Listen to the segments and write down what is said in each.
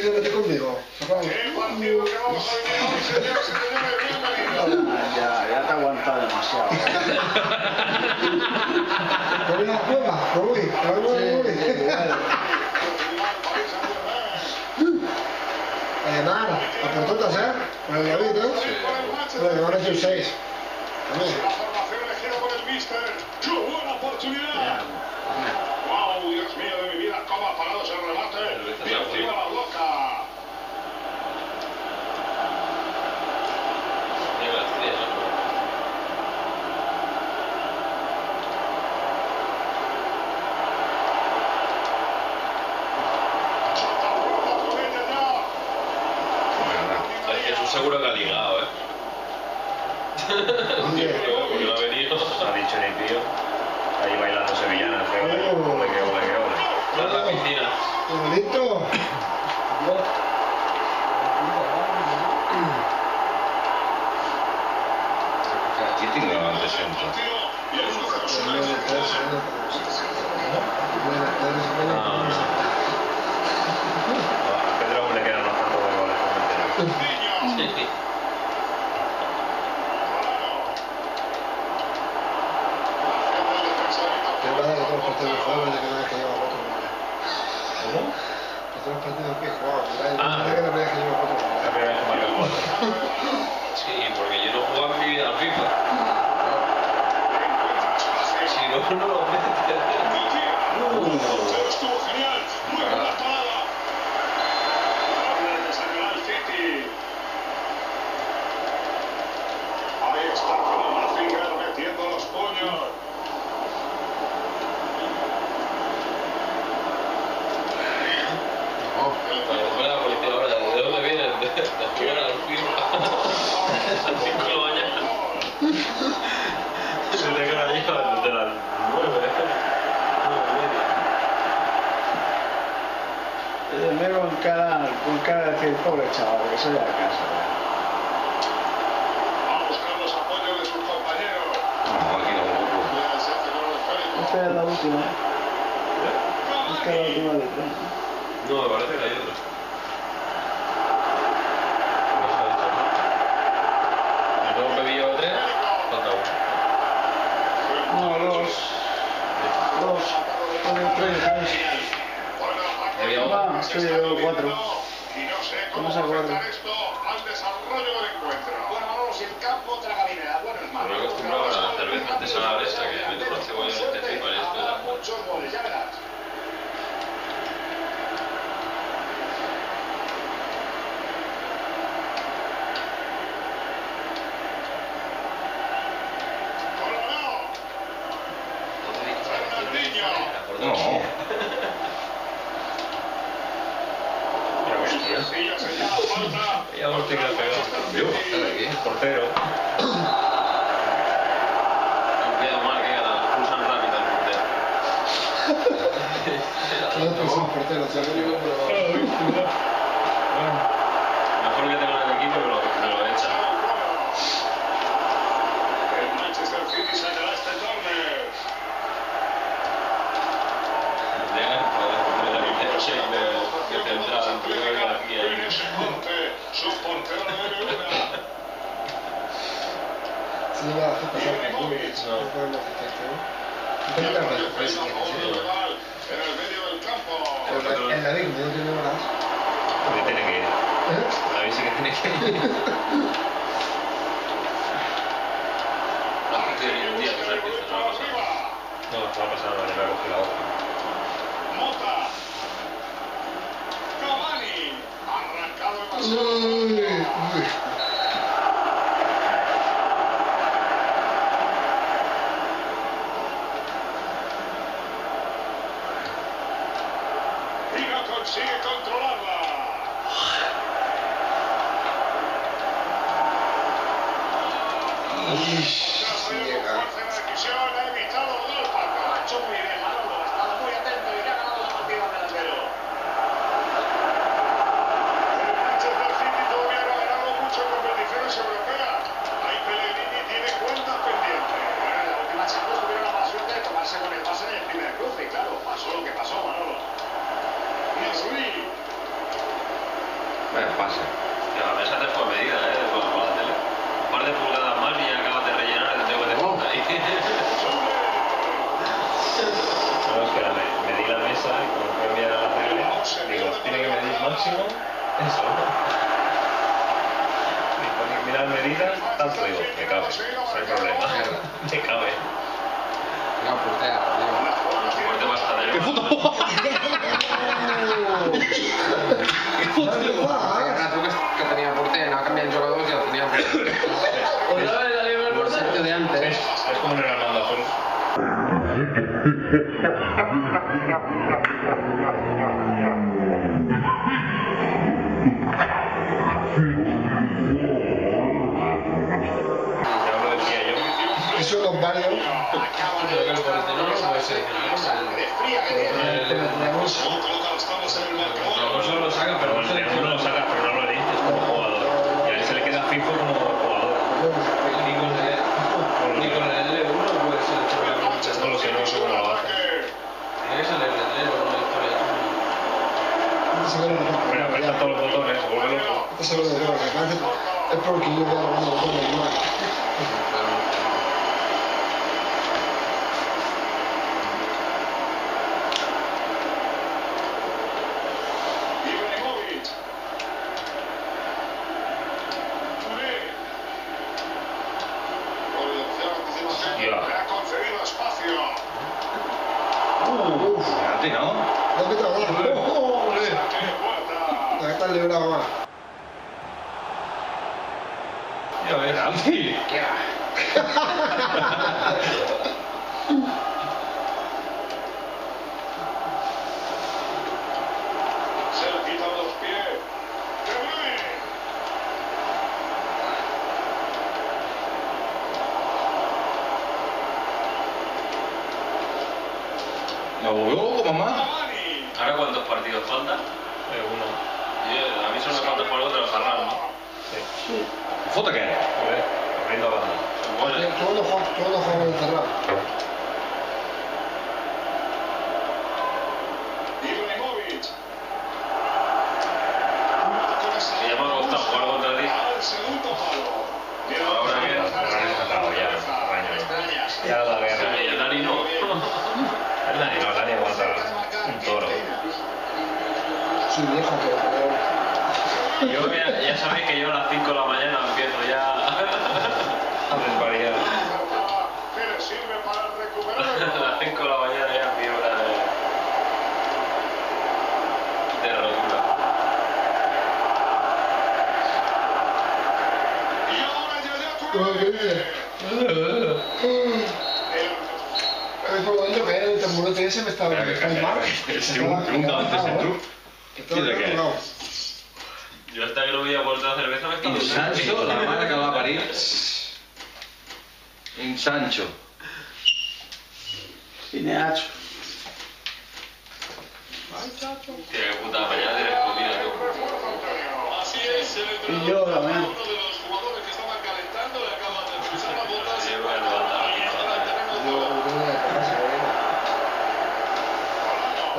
que meter conmigo. ¿Qué partido que vamos a vivir hoy, señoras y señores? Bienvenidos. Ya, ya te he aguantado demasiado. Rubí, Rubí. Eh, nada, a por todas, ¿eh? Con el David, ¿eh? Bueno, que van a hecho 6. La formación elegida por el míster. ¡Qué buena oportunidad! ¡Wow! Dios mío de mi vida, cómo ha parado ese remate. Y encima la bloca. Chotaburgo con ella ya. Jesús seguro que ha ligado, ¿eh? Oye, Porque no ha venido. No ha dicho ni tío. Ahí bailando sevillanas. que ole, ole, que ole, que ole. Está en la piscina. qué bonito. Y el 1-0 Se sobre me el mete, se me mete. Se me mete, se me mete. A Pedro aún le quedan unos cuantos de goles por meter. Niño. Sí. Que es verdad que todos los partidos jóvenes que no es que lleva cuatro goles. ¿Cómo? Que todos los partidos que juegan, ¿verdad? Ah. Es que no es que lleva cuatro La goles. primera vez que marca cuatro. Sí, porque yo no juego en mi vida al FIFA. Si no, no lo mete. Estuvo genial. Muy buena parada. Ahora salió el City. Ahí está con Mazinger metiendo los puños. Cuando fue la policía ahora, ¿de dónde vienen? De, de jugar al FIFA. A las 5 de la mañana. Se te queda ahí desde las nueve. Nueve y media. Eh, Me con cara, con cara de decir, pobre chaval, que soy a casa. A buscar los apoyos de sus compañeros. Esférico. Esta es la última, ¿eh? Esta es la última de tres. No, me parece que hay otro. No se ha dicho nada. El nuevo que lleva tres, falta uno. No, dos. Dos. Pone tres, tres. Había Va, estoy de cuatro. Y no sé cómo ¿Cómo se acuerda? afectar esto al desarrollo del encuentro. Bueno, si el campo traga dinero, bueno, es malo. Me he acostumbrado a la cerveza artesanal esa, que cebolla el y muchos goles, ya verás. No. Mira, qué tío. Sí, ya tenido que pegar. Yo, estar aquí. El portero. Han quedado mal que la expulsan rápido al portero. No, pues son porteros, ¿sabes? Mejor que tengan el equipo que lo, que lo echan. El Manchester City sacará en el El David, como no tiene horas. Porque tiene que ir. ¿Eh? David sí que tiene que ir. No ha cogido ni un día que se Busca el empieza, hueco no va a pasar nada, le voy a coger la hoja. Mota. Cavani. Arrancado Uy, demasiado. uy. Y no consigue controlarla. Tras ello, con fuerza en la decisión, ha evitado el gol. Paco. Lo ha hecho muy bien, Manolo. Ha estado muy atento y le ha ganado la partida al delantero. El Manchester City todavía no ha ganado mucho en competiciones europeas. Ahí Pellegrini tiene cuentas pendientes. Bueno, en la última Champions tuvieron la mala suerte de tomarse con el pase en el primer cruce. Y claro, pasó lo que pasó, Manolo. Nasri. Vaya pase. Que la mesa te fue medida, ¿eh? Con con la tele. Un par de pulgadas más y ya acabas de rellenar el dedo que te falta ahí. No, es que la me- medí la mesa y como fue a mirar la tele, digo, tiene que medir máximo eso. Y pone, mira las medidas, tanto digo, me cabe, no hay problema. Me cabe. Una putea, tío. Fuerte bastante. ¡Qué puto! ¡Qué puto! Tú que, tenía no cambiado el jugador, tenía portero. Por ser de antes. Es, como en el portero no puede ser. Alonso lo saca, pero el triángulo lo saca, pero no lo dices como jugador. Y a él se le queda fijo como jugador. Ni con el, ni con el L1 puede ser No lo sé, no sé cómo lo hace. Tiene que ser el L1, una historia. Se ve de rojo. Pero aprieta todos los botones, que Es porque yo veo algunos botones igual. Ibrahimovic. Touré. Hostia. Le ha concedido espacio. Uf, Antes no. no que te va a dar. ¡Oh, oh! Saque de puerta. La que está librada más. Ya ves, Andy. Se le quitan los pies. De Bruyne. Loco, mamá. Cavani. ¿Ahora cuántos partidos faltan? Eh, uno. Y, a mí solo me falta jugar otro cerrado, ¿no? Sí. ¿Foto qué? A ver, abriendo a banda. Todos los juegos, todos los ya ¿Cómo que el ese me estaba el antes el. Yo hasta que no voy a vuelta de cerveza me estaba Un Sancho, la mala que va a parir. Un Sancho. Cineacho. Qué puta mañana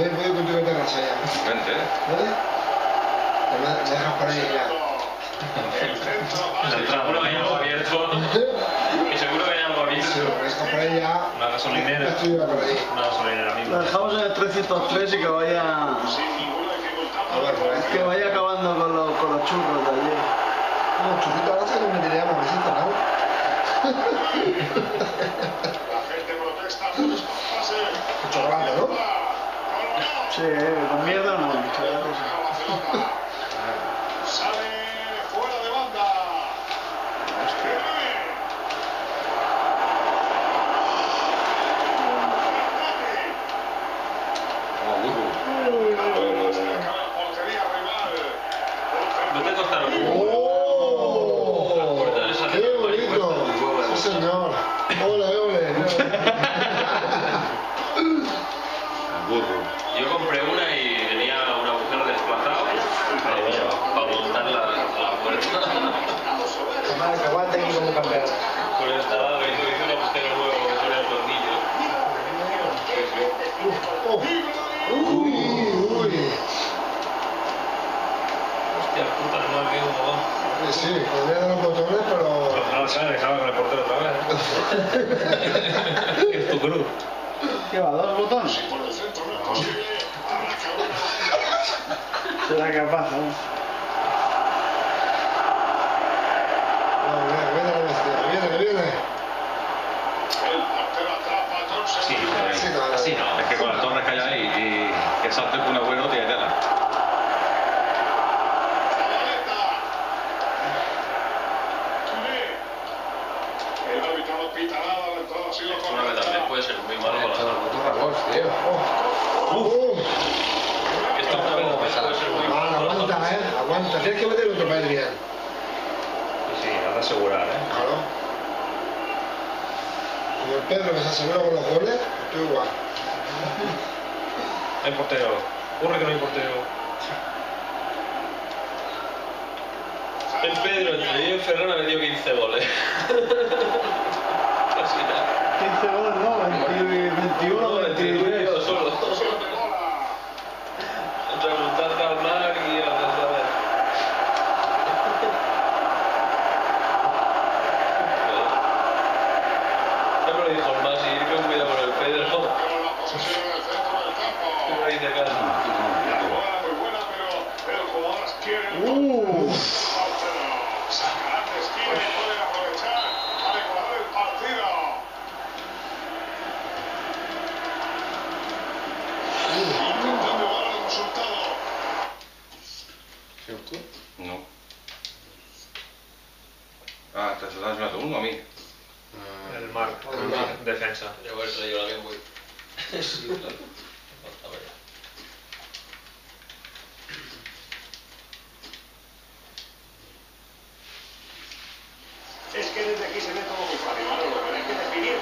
También puedo con tu terraza ya. Vente, eh. ¿Vale? Me me dejas por ahí ya. El centro La entrada, Seguro que hay algo abierto. Y seguro que hay algo Si abierto. lo dejas por ahí ya. Una gasolinera. Una gasolinera Lo misma. dejamos en el 303 y que vaya. A ver, ahí. Que vaya acabando con los, con los churros de ayer. No, chupito ahora se lo meteríamos mesita, ¿no? Sí, con mierda no. Será que pasa? Aguanta. Tienes que meter otro Pedrian. Sí, sí, has de asegurar, ¿eh? Claro. Como el Pedro que se asegura con los goles, tú igual. Hay portero. Ocurre que no hay portero. El Pedro, entre yo y Ferran ha metido 15 goles. Casi nada. 15 goles, no, 20, 21, Ah, te estás haciendo uno a mí. El mar. El mar. Defensa. Yo voy a traer la Game Boy. Sí, claro. A ver. Es que desde aquí se ve todo muy fácil, Manolo, pero hay que definir.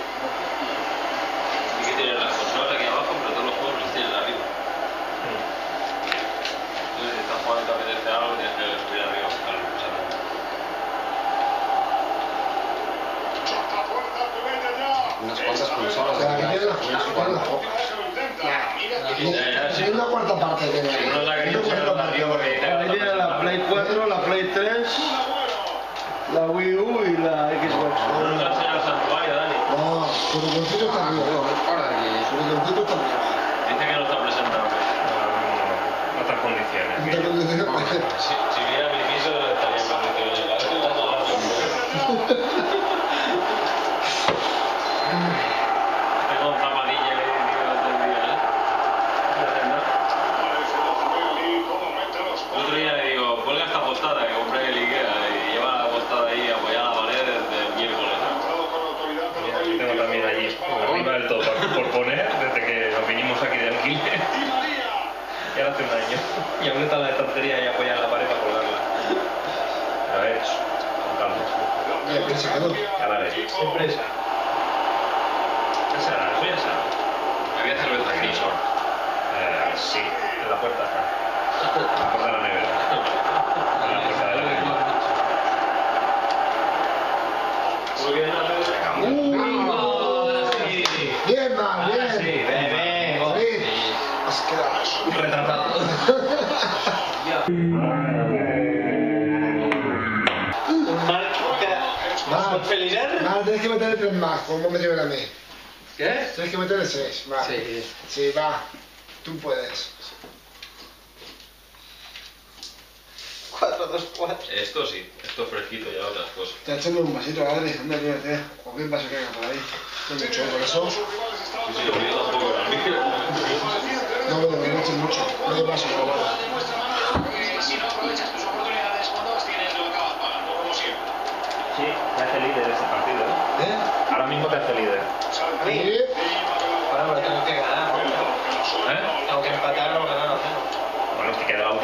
Y que tienen las consolas aquí abajo, pero todos los juegos los tienen arriba. Entonces, si estás jugando y te apetece algo, tienes que subir arriba a buscar o sea, Chota puerta, Turete ya. Unas cuantas las la que Ya, ya, sí. Hay una cuarta parte no. No la ahí tiene la Play 4, la Play 3, Un agüero. la Wii U y la Xbox. No Dani. No, su botoncito está arriba. De. Su botoncito está arriba. Dice que no está presentado. No. No te condiciones. Si, si sí, en la puerta está. En la puerta de la nevera. En la puerta de la nevera. Muy bien, Bien, man, bien. Sí, bebé. David. Has quedado. Un retratado. Tienes que meterle tres más, como me llevan a mí. ¿Qué? Tienes que meterle seis, va. Sí. Sí, va. Tú puedes. 4, 2, 4. Esto sí, esto es fresquito y otras cosas. Te echando un vasito, Adri. Anda, mírate. O bien vaso que haga por ahí. No mucho, por eso. Sí, sí, lo mío tampoco mío. No me no eches mucho. Por favor. demuestra Manolo que si no aprovechas tus oportunidades cuando las tienes lo acabas pagando, como siempre. Sí, te hace líder este partido, ¿eh? ¿Eh? Ahora mismo te hace líder. Sí. Bueno, pero tengo que ganar. ¿no? ¿Eh? Tengo que empatar o ganar. ¿no? Bueno, es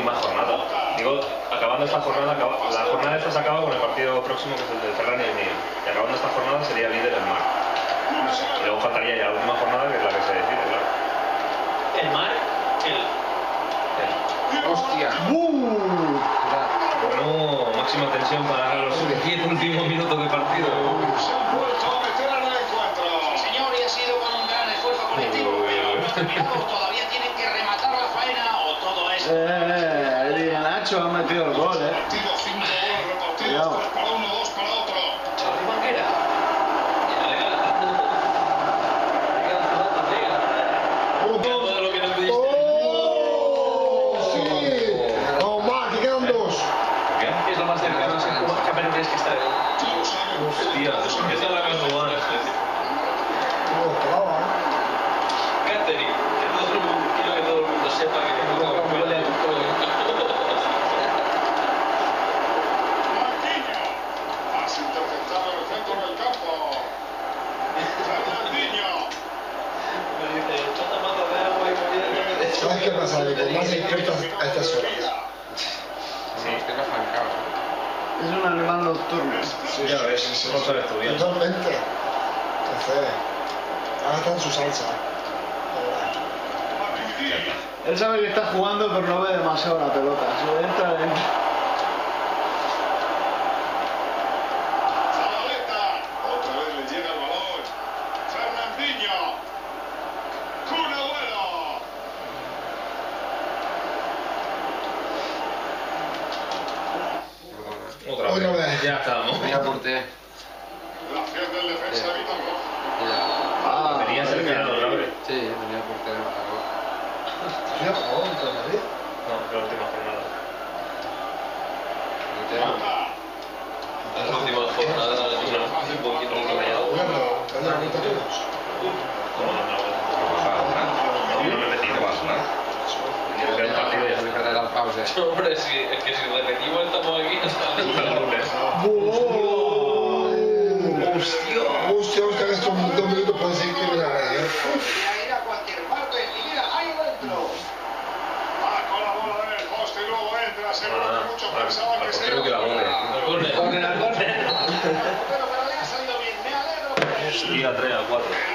que queda la última jornada. Digo, acabando esta jornada, la jornada esta se acaba con el partido próximo que es el del Ferran y el mío. Y acabando esta jornada sería líder el Mar. Y luego faltaría ya la última jornada que es la que se decide, claro. El mar, el. Hostia. ¡Uh! Bueno, máxima tensión para los 10 últimos minutos de partido. Se han vuelto a meter en el encuentro. Señor, y ha sido con un gran esfuerzo colectivo, pero no ha terminado. Todavía tienen que rematar la faena o todo es... Eh, el Nacho ha Has interceptado en el centro del campo. Fernandinho. Me dice, chota mata de agua y comida de ¿Sabes qué pasa? Que con más despiertas a estas horas. Sí. Estoy afrancado. Es un animal nocturno. Sí, Ya ves, sabes tú bien. Totalmente. Entonces, ahora está en su salsa. Él sabe que está jugando, pero no ve demasiado la pelota. Si entra, entra. Zabaleta. Otra vez le llega el balón. Fernandinho. Kun Agüero. Otra Otra vez. vez. Ya estamos. Venía porté. La acción del defensa evita un gol. Ya. Ah, Venía seleccionado otra vez. Sí, venía porté de Málaga. ¿Sí ha jugado contra el Madrid? No, la última jornada. Portero. Mata. Las últimas jornadas, un poquito lo que me ha dado. Bueno, pero ¿dónde la vuelta todos? No, no, no. No, no repetido. Quiero que el partido ya Voy a está. Pause. Hombre, si, es que si repetimos estamos aquí hasta El lunes. ¡Hostia! ¡Hostia! Hostia, estos dos minutos pueden seguir que una red, ¿eh? Podría ir a cualquier parte. Y mira, ahí dentro. Va con la bola en el poste y luego entra. Seguro que muchos Ah, pensaban que se que la gole. iba a Pero, pero le ha salido bien. Me alegro. Hostia, 3 a 4.